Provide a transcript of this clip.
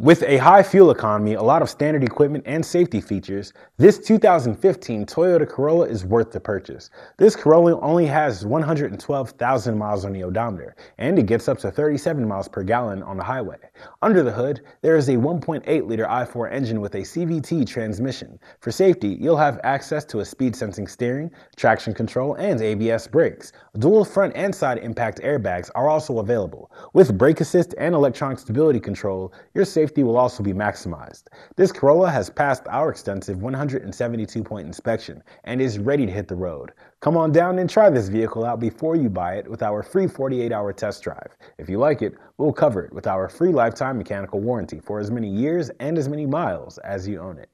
With a high fuel economy, a lot of standard equipment, and safety features, this 2015 Toyota Corolla is worth the purchase. This Corolla only has 112,000 miles on the odometer, and it gets up to 37 miles per gallon on the highway. Under the hood, there is a 1.8 liter i4 engine with a CVT transmission. For safety, you'll have access to a speed sensing steering, traction control, and ABS brakes. Dual front and side impact airbags are also available. With brake assist and electronic stability control, your safety safety will also be maximized. This Corolla has passed our extensive 172 point inspection and is ready to hit the road. Come on down and try this vehicle out before you buy it with our free 48 hour test drive. If you like it, we'll cover it with our free lifetime mechanical warranty for as many years and as many miles as you own it.